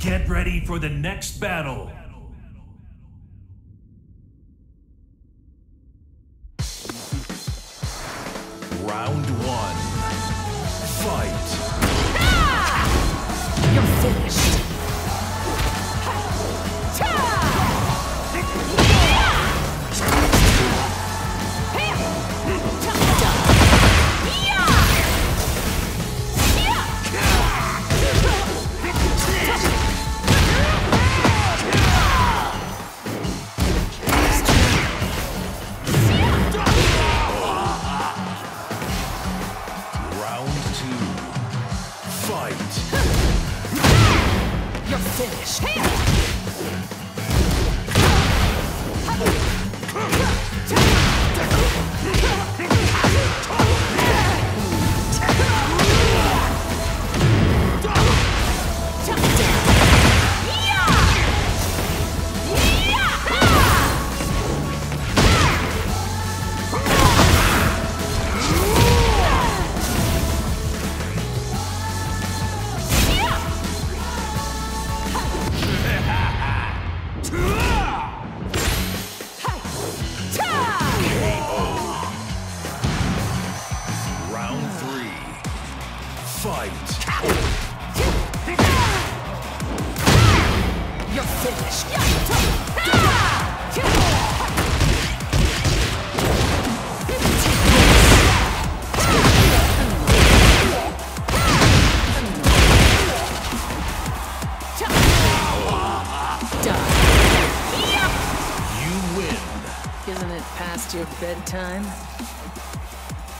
Get ready for the next battle. Round one. Fight. Ah! You're finished. Fight. You're finished. Fight. You're finished. You win. Isn't it past your bedtime?